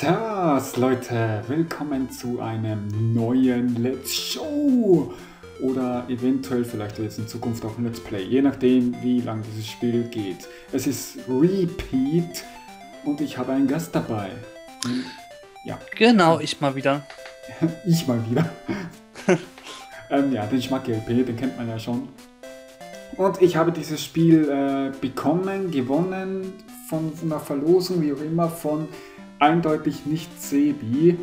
Servus Leute, willkommen zu einem neuen Let's Show oder eventuell vielleicht jetzt in Zukunft auch ein Let's Play, je nachdem wie lang dieses Spiel geht. Es ist Repeat und ich habe einen Gast dabei. Ja. Genau, ich mal wieder. ich mal wieder. ähm, ja, den Schmack GLP, den kennt man ja schon. Und ich habe dieses Spiel äh, bekommen, gewonnen von, von einer Verlosung, wie auch immer, von eindeutig nicht Sebi,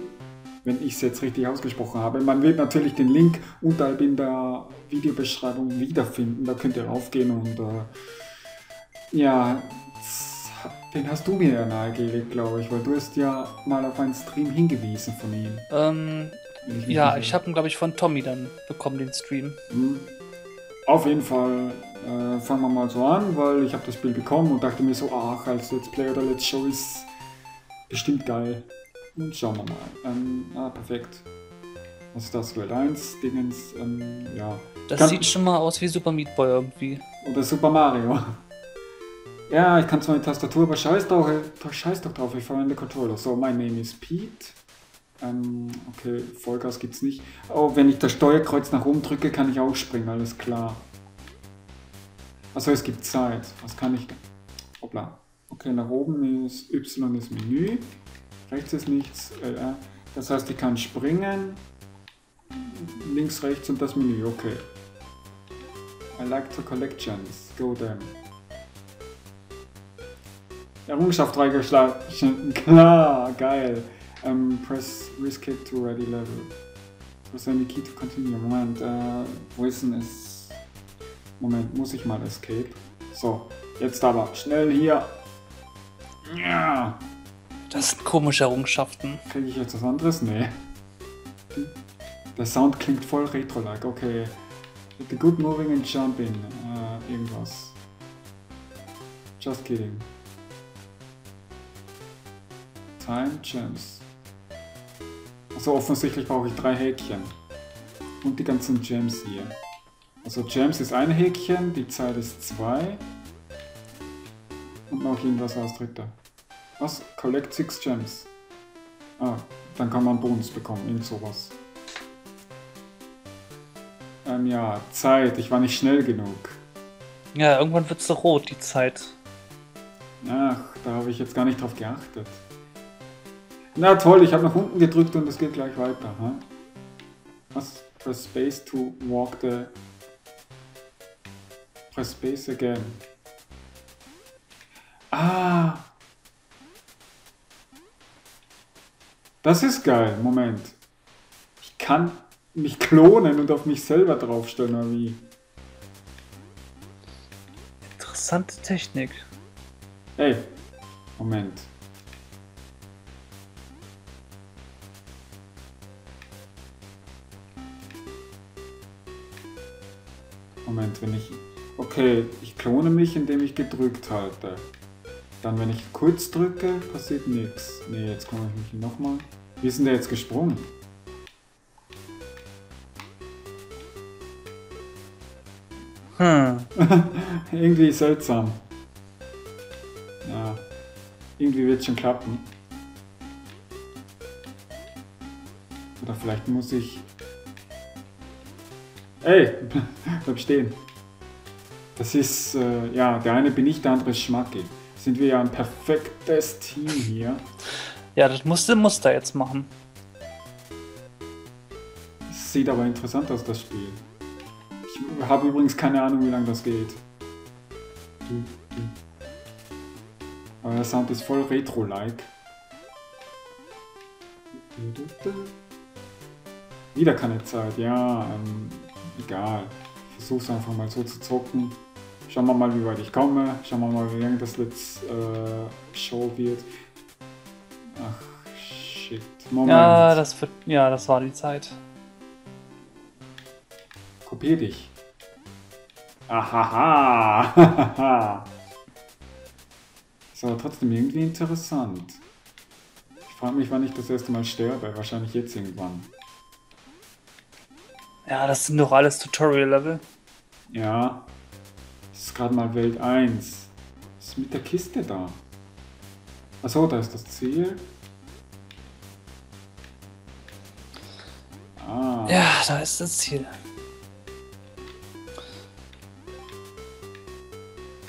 wenn ich es jetzt richtig ausgesprochen habe. Man wird natürlich den Link unterhalb in der Videobeschreibung wiederfinden. Da könnt ihr raufgehen und äh, ja, den hast du mir ja nahegelegt, glaube ich, weil du hast ja mal auf einen Stream hingewiesen von ihm. Ähm, ja, ich habe ihn, glaube ich, von Tommy dann bekommen, den Stream. Mhm. Auf jeden Fall äh, fangen wir mal so an, weil ich habe das Spiel bekommen und dachte mir so, ach, als Let's Play oder Let's Show ist bestimmt geil. Und schauen wir mal. Ähm, ah, perfekt. Was ist das? Welt 1, Dingens, ähm, ja. Das kann, sieht schon mal aus wie Super Meat Boy irgendwie. Oder Super Mario. Ja, ich kann zwar eine Tastatur, aber scheiß doch, scheiß doch drauf, ich verwende Controller. So, mein Name ist Pete. Ähm, okay, Vollgas gibt's nicht. Oh, wenn ich das Steuerkreuz nach oben drücke, kann ich auch springen, alles klar. Also es gibt Zeit. Was kann ich? Hoppla. Okay, nach oben ist Y ist Menü, rechts ist nichts, LR. Das heißt, ich kann springen, links, rechts und das Menü, okay. I like to collections, go them. Errungenschaft freigeschlagen, klar, geil. Um, press Escape to ready level. Press any key to continue. Moment, äh, wo ist denn es? Moment, muss ich mal Escape? So, jetzt aber schnell hier ja. Das sind komische Errungenschaften. Kriege ich jetzt was anderes? Nee. Der Sound klingt voll retro-like. Okay. The good moving and jumping. Äh, irgendwas. Just kidding. Time Gems. Also offensichtlich brauche ich drei Häkchen. Und die ganzen Gems hier. Also Gems ist ein Häkchen, die Zeit ist zwei. Und noch irgendwas als dritter. Was? Collect six Gems. Ah, dann kann man Bonus bekommen, irgend sowas. Ähm, ja, Zeit. Ich war nicht schnell genug. Ja, irgendwann wird es rot, die Zeit. Ach, da habe ich jetzt gar nicht drauf geachtet. Na toll, ich habe nach unten gedrückt und es geht gleich weiter. Hm? Was? Press Space to walk the... Press Space again. Ah! Das ist geil. Moment. Ich kann mich klonen und auf mich selber draufstellen, oder wie? Interessante Technik. Ey, Moment. Moment, wenn ich... Okay, ich klone mich, indem ich gedrückt halte. Dann, wenn ich kurz drücke, passiert nichts. Ne, jetzt komme ich mich nochmal. Wie ist denn der jetzt gesprungen? Hm. irgendwie seltsam. Ja. Irgendwie wird schon klappen. Oder vielleicht muss ich... Ey! Bleib stehen. Das ist, äh, ja, der eine bin ich, der andere ist Schmacki sind wir ja ein perfektes Team hier. Ja, das musste Muster jetzt machen. Sieht aber interessant aus, das Spiel. Ich habe übrigens keine Ahnung, wie lange das geht. Aber der Sound ist voll retro-like. Wieder keine Zeit, ja, ähm, egal. Ich versuche es einfach mal so zu zocken. Schauen wir mal, wie weit ich komme. Schauen wir mal, wie lange das Let's äh, Show wird. Ach, shit. Moment. Ja, das, wird, ja, das war die Zeit. Kopier dich. Ahaha. ist aber trotzdem irgendwie interessant. Ich frage mich, wann ich das erste Mal sterbe. Wahrscheinlich jetzt irgendwann. Ja, das sind doch alles Tutorial-Level. Ja, gerade mal Welt 1. Was ist mit der Kiste da? Achso, da ist das Ziel. Ah. Ja, da ist das Ziel.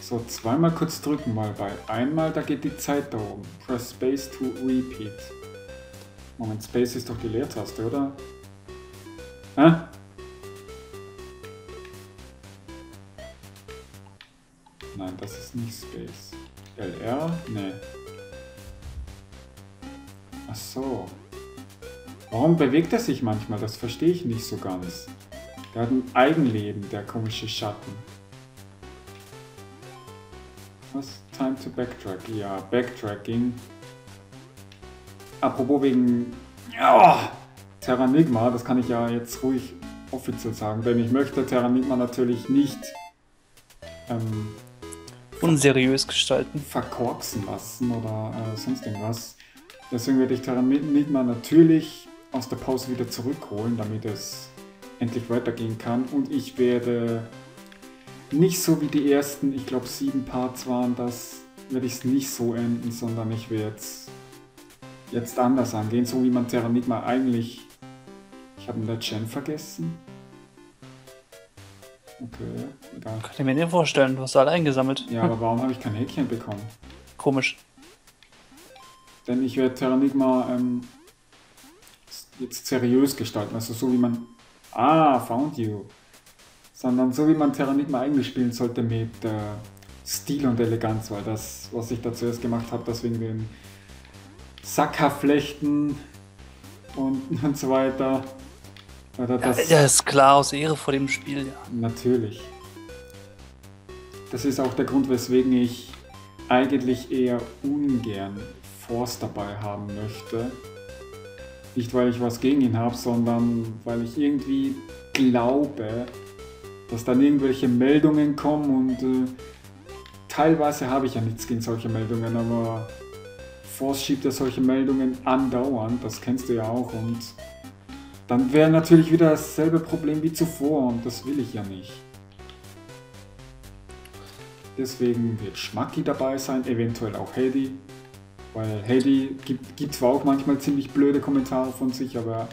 So, zweimal kurz drücken, mal bei einmal, da geht die Zeit da oben. Press Space to repeat. Moment, Space ist doch die Leertaste, oder? Hä? Nicht Space. LR? Nee. Ach so. Warum bewegt er sich manchmal? Das verstehe ich nicht so ganz. Der hat ein Eigenleben, der komische Schatten. Was? Time to backtrack. Ja, Backtracking. Apropos wegen ja, Terranigma, das kann ich ja jetzt ruhig offiziell sagen, denn ich möchte Terranigma natürlich nicht ähm, unseriös gestalten. Verkorksen lassen oder äh, sonst irgendwas. Deswegen werde ich Terranigma natürlich aus der Pause wieder zurückholen, damit es endlich weitergehen kann. Und ich werde nicht so wie die ersten, ich glaube sieben Parts waren das, werde ich es nicht so enden, sondern ich werde es jetzt anders angehen, so wie man Terranigma eigentlich... Ich habe den Gen vergessen. Okay, egal. Kann ich mir nicht vorstellen, du hast alle eingesammelt. Ja, aber warum habe ich kein Häkchen bekommen? Komisch. Denn ich werde Terranigma ähm, jetzt seriös gestalten, also so wie man... Ah, found you sondern so wie man Terranigma eigentlich spielen sollte mit äh, Stil und Eleganz, weil das, was ich da zuerst gemacht habe, das wegen den Sackerflechten und, und so weiter. Oder das, ja, ist klar aus Ehre vor dem Spiel, ja. Natürlich. Das ist auch der Grund, weswegen ich eigentlich eher ungern Force dabei haben möchte. Nicht weil ich was gegen ihn habe, sondern weil ich irgendwie glaube, dass dann irgendwelche Meldungen kommen und äh, teilweise habe ich ja nichts gegen solche Meldungen, aber Force schiebt ja solche Meldungen andauernd, das kennst du ja auch und dann wäre natürlich wieder dasselbe Problem wie zuvor und das will ich ja nicht. Deswegen wird Schmacki dabei sein, eventuell auch Hedy. Weil Hedy gibt, gibt zwar auch manchmal ziemlich blöde Kommentare von sich, aber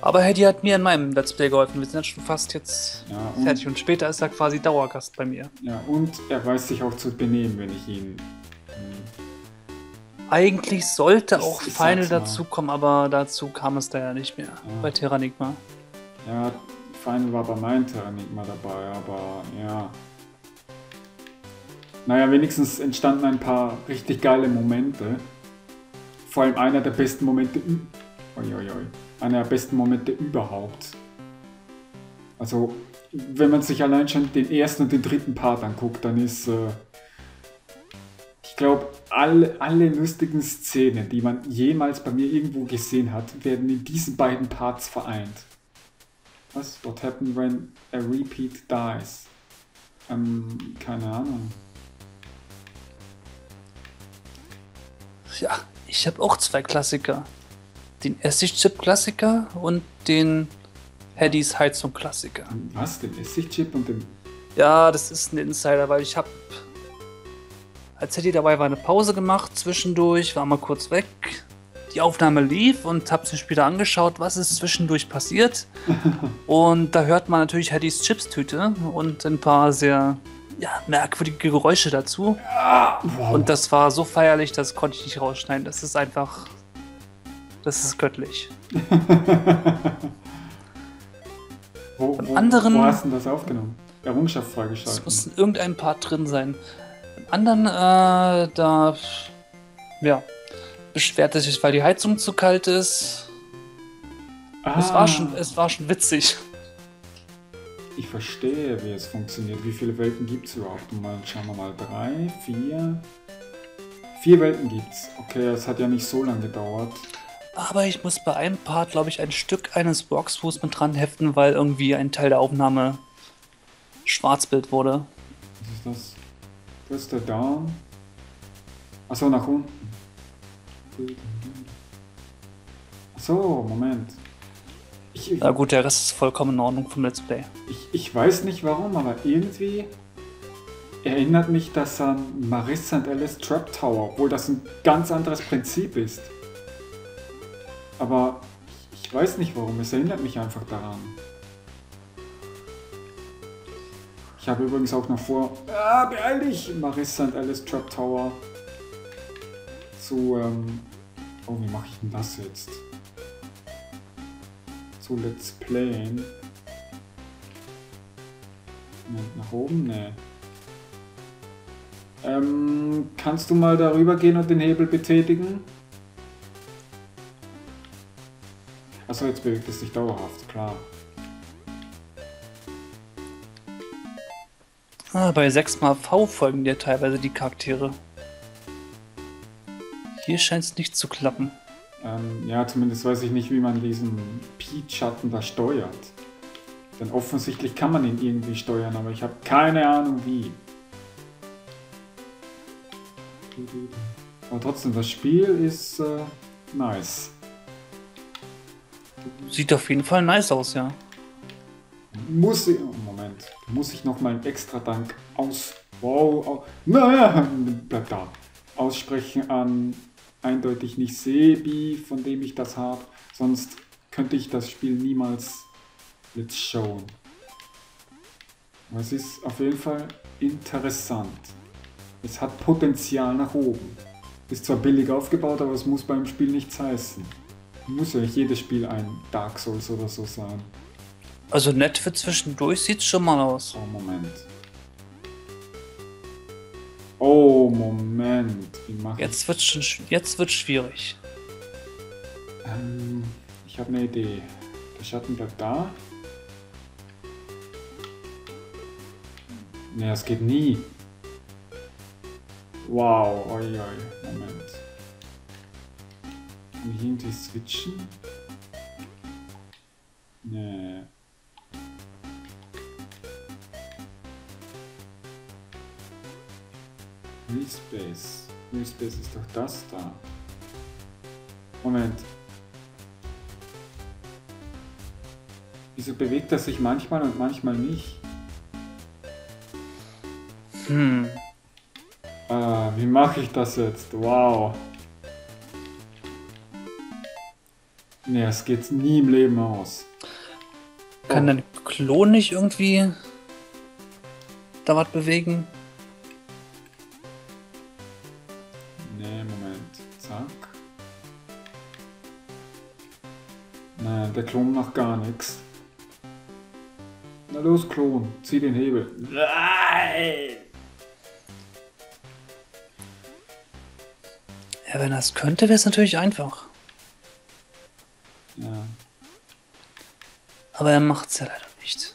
aber Hedy hat mir in meinem Let's Play geholfen. Wir sind jetzt schon fast jetzt ja, und fertig und später ist er quasi Dauergast bei mir. Ja, und er weiß sich auch zu benehmen, wenn ich ihn. Eigentlich sollte auch ich, ich Final dazu kommen, aber dazu kam es da ja nicht mehr. Ja. Bei Terranigma. Ja, Final war bei meinem Terranigma dabei, aber ja. Naja, wenigstens entstanden ein paar richtig geile Momente. Vor allem einer der besten Momente. Uiuiui. Ui, ui einer der besten Momente überhaupt. Also, wenn man sich allein schon den ersten und den dritten Part anguckt, dann ist, äh, ich glaube, alle, alle lustigen Szenen, die man jemals bei mir irgendwo gesehen hat, werden in diesen beiden Parts vereint. Was? What happened when a repeat dies? Ähm, keine Ahnung. Ja, ich habe auch zwei Klassiker den Essigchip-Klassiker und den Headys Heizung-Klassiker. Was? Den Essigchip und den. Ja, das ist ein Insider, weil ich habe, als Hedy dabei war, eine Pause gemacht zwischendurch, war mal kurz weg. Die Aufnahme lief und habe sich später angeschaut, was ist zwischendurch passiert. und da hört man natürlich Heddys Chips-Tüte und ein paar sehr ja, merkwürdige Geräusche dazu. Wow. Und das war so feierlich, das konnte ich nicht rausschneiden. Das ist einfach das ist göttlich. wo, wo, anderen, wo hast du das aufgenommen? Errungenschaft freigeschaltet. Es muss in irgendein Part drin sein. Im anderen, äh, da ja, beschwert er sich, weil die Heizung zu kalt ist. Ah. Es, war schon, es war schon witzig. Ich verstehe, wie es funktioniert. Wie viele Welten gibt es überhaupt? Mal schauen wir mal. Drei, vier. Vier Welten gibt's. Okay, es hat ja nicht so lange gedauert. Aber ich muss bei einem Part, glaube ich, ein Stück eines Boxfuß mit dran heften, weil irgendwie ein Teil der Aufnahme Schwarzbild wurde. Was ist das? Das ist der Down. Achso, nach unten. Achso, Moment. Ich, Na gut, der Rest ist vollkommen in Ordnung vom Let's Play. Ich, ich weiß nicht warum, aber irgendwie erinnert mich das an Marissa und Alice Trap Tower, obwohl das ein ganz anderes Prinzip ist. Aber Ich weiß nicht warum, es erinnert mich einfach daran. Ich habe übrigens auch noch vor, ah, beeil dich, Marissa und Alice Trap Tower zu, ähm, oh, wie mache ich denn das jetzt? Zu Let's Playen. Nach oben? Nee. Ähm, kannst du mal darüber gehen und den Hebel betätigen? Achso, jetzt bewegt es sich dauerhaft, klar. Ah, bei 6xV folgen dir teilweise die Charaktere. Hier scheint es nicht zu klappen. Ähm, ja, zumindest weiß ich nicht, wie man diesen Peach-Schatten da steuert. Denn offensichtlich kann man ihn irgendwie steuern, aber ich habe keine Ahnung wie. Aber trotzdem, das Spiel ist äh, nice. Sieht auf jeden Fall nice aus, ja. Muss ich, muss ich noch einen extra Dank aus, wow, oh, naja, bleib da, aussprechen an eindeutig nicht Sebi, von dem ich das habe, sonst könnte ich das Spiel niemals jetzt schauen. Es ist auf jeden Fall interessant. Es hat Potenzial nach oben. Ist zwar billig aufgebaut, aber es muss beim Spiel nichts heißen. Muss ja nicht jedes Spiel ein Dark Souls oder so sein. Also nett für zwischendurch sieht schon mal aus. Oh, Moment. Oh, Moment. Wie mach Jetzt wird schon jetzt wird schwierig. Ähm, ich habe eine Idee. Der Schatten bleibt da. Ne, es geht nie. Wow, oi, oi, Moment. Kann ich irgendwie switchen? Nee. Respace. Respace ist doch das da. Moment. Wieso bewegt er sich manchmal und manchmal nicht? Hm. Ah, wie mache ich das jetzt? Wow. Nee, es geht nie im Leben aus. Kann Oh. dein Klon nicht irgendwie da was bewegen? Los, Klon, zieh den Hebel. Nein! Ja, wenn das könnte, wäre es natürlich einfach. Ja. Aber er macht es ja leider nicht.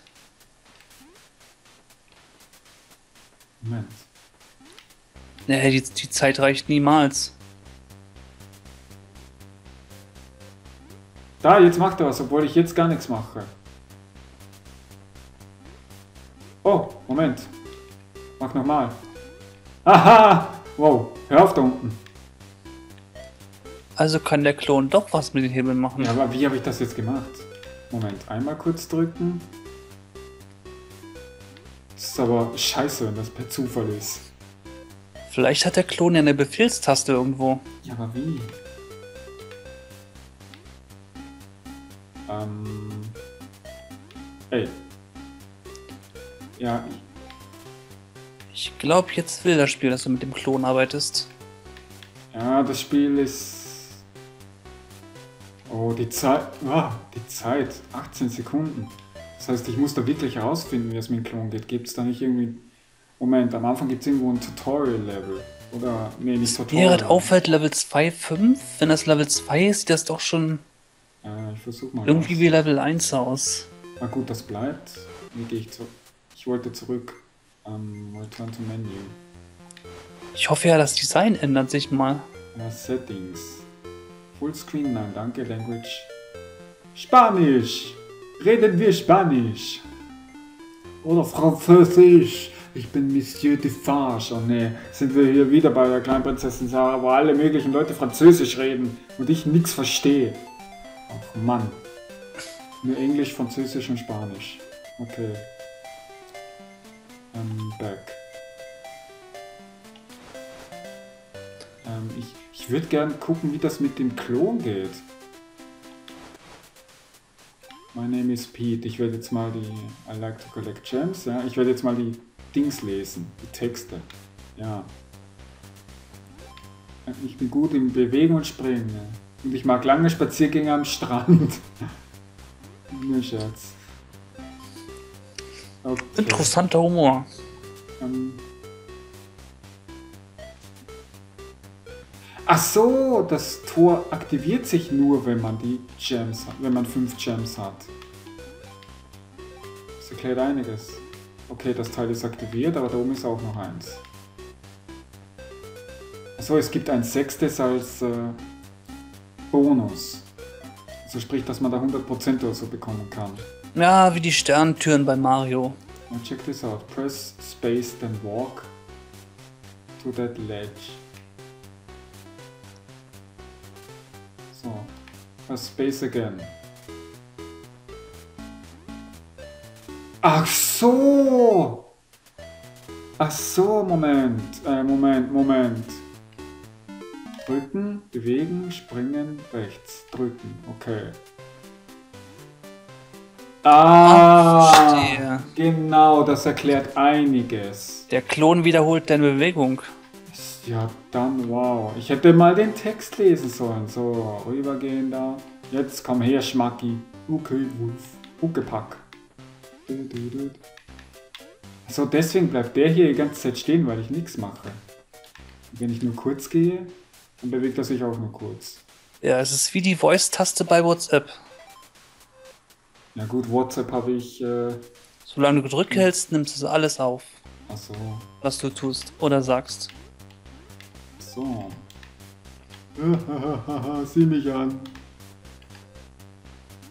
Moment. Nee, die, die Zeit reicht niemals. Da, jetzt macht er was, obwohl ich jetzt gar nichts mache. Moment. Mach nochmal. Aha! Wow, hör auf da unten. Also kann der Klon doch was mit den Hebeln machen. Ja, aber wie habe ich das jetzt gemacht? Moment, einmal kurz drücken. Das ist aber scheiße, wenn das per Zufall ist. Vielleicht hat der Klon ja eine Befehlstaste irgendwo. Ja, aber wie? Ähm. Ey. Ja, ich, glaube, jetzt will das Spiel, dass du mit dem Klon arbeitest. ja, das Spiel ist. Oh, die Zeit. Ah, die Zeit. 18 Sekunden. Das heißt, ich muss da wirklich herausfinden, wie es mit dem Klon geht. Gibt es da nicht irgendwie. Moment, am Anfang gibt es irgendwo ein Tutorial-Level. Oder. Nee, nicht Tutorial. gerade auffällt, Level 2, 5. Wenn das Level 2 ist, sieht das doch schon Äh, ich versuch mal. irgendwie was. wie Level 1 aus. Na gut, das bleibt. Wie gehe ich zurück? Ich wollte zurück. Ähm, Return to Menu. Ich hoffe ja, das Design ändert sich mal. Ja, Settings. Fullscreen, nein, danke. Language. Spanisch! Reden wir Spanisch! Oder Französisch! Ich bin Monsieur Defarge. Oh ne, sind wir hier wieder bei der kleinen Prinzessin Sarah, wo alle möglichen Leute Französisch reden und ich nichts verstehe. Ach Mann. Nur Englisch, Französisch und Spanisch. Okay. Ähm, back. Ähm, ich ich würde gern gucken, wie das mit dem Klon geht. My name is Pete. Ich werde jetzt mal die I like to collect gems. Ja, ich werde jetzt mal die Dings lesen, die Texte. Ja. Ich bin gut im Bewegen und Springen. Und ich mag lange Spaziergänge am Strand. Nur Scherz. Okay. Interessanter Humor. Ähm. Ach so, das Tor aktiviert sich nur, wenn man die Gems hat, wenn man fünf Gems hat. Das erklärt einiges. Okay, das Teil ist aktiviert, aber da oben ist auch noch eins. Achso, es gibt ein sechstes als äh, Bonus. Also sprich, dass man da 100% oder so bekommen kann. Ja, wie die Sterntüren bei Mario. Now check this out. Press space, then walk to that ledge. So, press space again. Ach so! Ach so, Moment. Äh, Moment, Moment. Drücken, bewegen, springen, rechts. Drücken, okay. Ah, Verstehe. genau, das erklärt einiges. Der Klon wiederholt deine Bewegung. Ja, dann wow. Ich hätte mal den Text lesen sollen. So, rübergehen da. Jetzt komm her, Schmacki. Okay, Wolf. Huckepack. So, deswegen bleibt der hier die ganze Zeit stehen, weil ich nichts mache. Wenn ich nur kurz gehe, dann bewegt er sich auch nur kurz. Ja, es ist wie die Voice-Taste bei WhatsApp. Ja gut, WhatsApp habe ich, äh, Solange du gedrückt hältst, nimmst du alles auf, achso, was du tust oder sagst. so. Sieh mich an.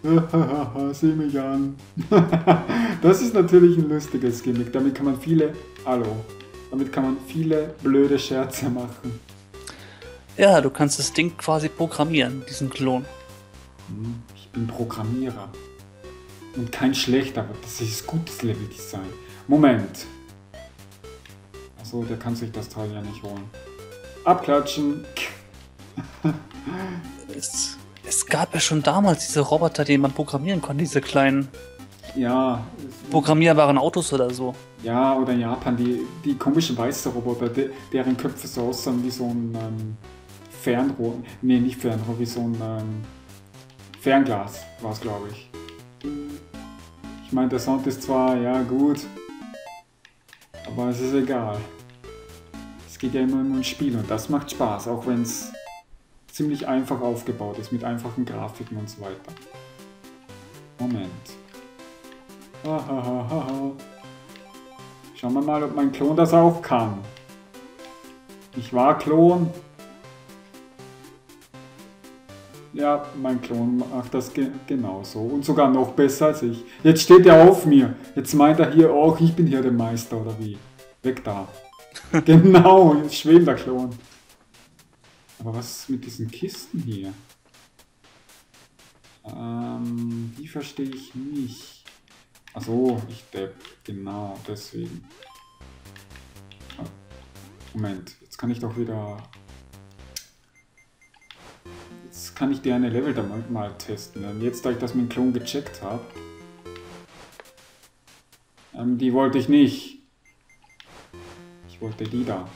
Sieh mich an. das ist natürlich ein lustiges Gimmick. Damit kann man viele. Hallo. Damit kann man viele blöde Scherze machen. Ja, du kannst das Ding quasi programmieren, diesen Klon. Hm, Ich bin Programmierer. Und kein schlechter, aber das ist gutes Leveldesign. Moment. Achso, der kann sich das Teil ja nicht holen. Abklatschen. Es, es gab ja schon damals diese Roboter, die man programmieren konnte, diese kleinen Ja, programmierbaren Autos oder so. Ja, oder in Japan, die, die komischen weißen Roboter, de, deren Köpfe so aussahen wie so ein ähm, Fernrohr. Nee, nicht Fernrohr, wie so ein ähm, Fernglas war es, glaube ich. Ich meine, der Sound ist zwar, ja, gut, aber es ist egal. Es geht ja immer nur ins Spiel und das macht Spaß, auch wenn es ziemlich einfach aufgebaut ist, mit einfachen Grafiken und so weiter. Moment. Schauen wir mal, ob mein Klon das auch kann. Ich war Klon. Ja, mein Klon macht das ge genauso. Und sogar noch besser als ich. Jetzt steht er auf mir. Jetzt meint er hier, oh, ich bin hier der Meister oder wie. Weg da. genau, jetzt schwebt der Klon. Aber was ist mit diesen Kisten hier? Ähm, die verstehe ich nicht. Achso, ich depp. Genau, deswegen. Ah, Moment, jetzt kann ich doch wieder... Jetzt kann ich dir eine Level da mal, mal testen. Denn jetzt, da ich das mit dem Klon gecheckt habe... Ähm, die wollte ich nicht. Ich wollte die da.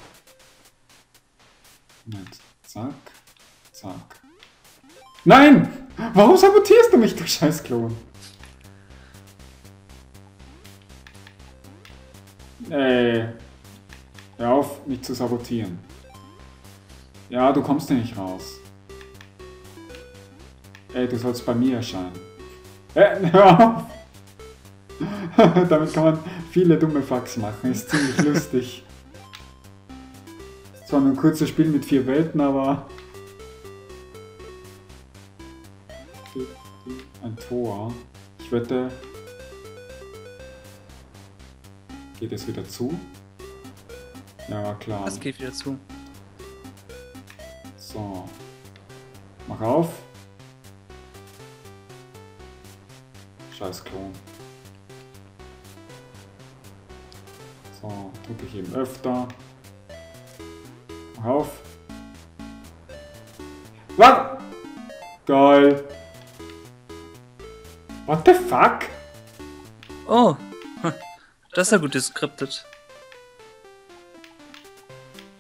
Moment, zack, zack. Nein! Warum sabotierst du mich, du scheiß Klon? Ey. Hör auf, mich zu sabotieren. Ja, du kommst hier nicht raus. Ey, du sollst bei mir erscheinen. Äh, hör auf! Damit kann man viele dumme Fax machen. Ist ziemlich lustig. Ist zwar nur ein kurzes Spiel mit vier Welten, aber. Ein Tor. Ich wette. Geht es wieder zu? Ja, klar. Das geht wieder zu. So. Mach auf. Scheiß Klon. So, drücke ich eben öfter. Mach auf. Was? Geil. What the fuck? Oh, das ist ja gut geskriptet.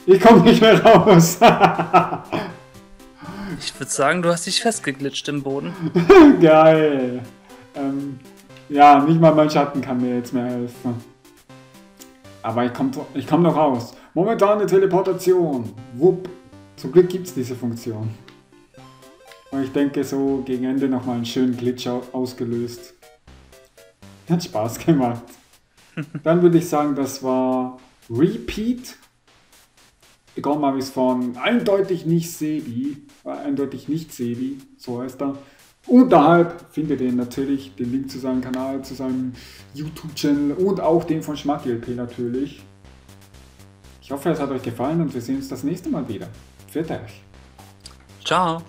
Ich komme nicht mehr raus. ich würde sagen, du hast dich festgeglitscht im Boden. Geil. Ja, nicht mal mein Schatten kann mir jetzt mehr helfen. Aber ich komme ich komm noch raus. Momentane Teleportation. Wupp. Zum Glück gibt es diese Funktion. Und ich denke, so gegen Ende nochmal einen schönen Glitch ausgelöst. Hat Spaß gemacht. Dann würde ich sagen, das war Repeat bekommen habe ich es von eindeutig nicht Sebi, äh, eindeutig nicht Sebi, so heißt er. Unterhalb findet ihr natürlich den Link zu seinem Kanal, zu seinem YouTube-Channel und auch den von SchmackLP natürlich. Ich hoffe, es hat euch gefallen und wir sehen uns das nächste Mal wieder. Für euch. Ciao.